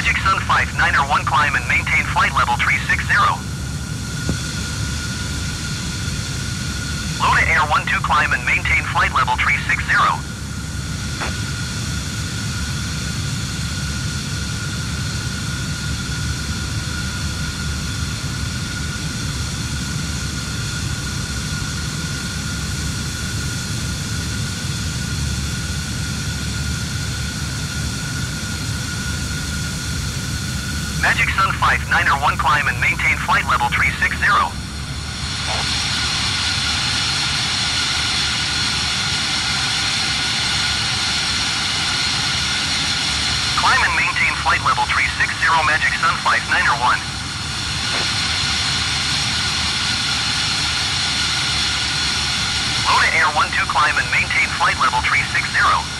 Magic Sun 5, Niner 1 climb and maintain flight level 360. Luna Air 1-2 climb and maintain flight level 360. Magic Sun 5, Niner 1 climb and maintain flight level 360. Climb and maintain flight level 360 Magic Sun 5, Niner 1. Luna Air 12 climb and maintain flight level 360.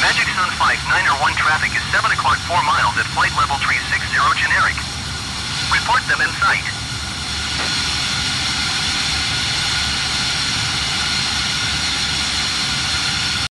Magic Sun 5, Niner 1 traffic is 7 o'clock 4 miles at flight level 360 generic. Report them in sight.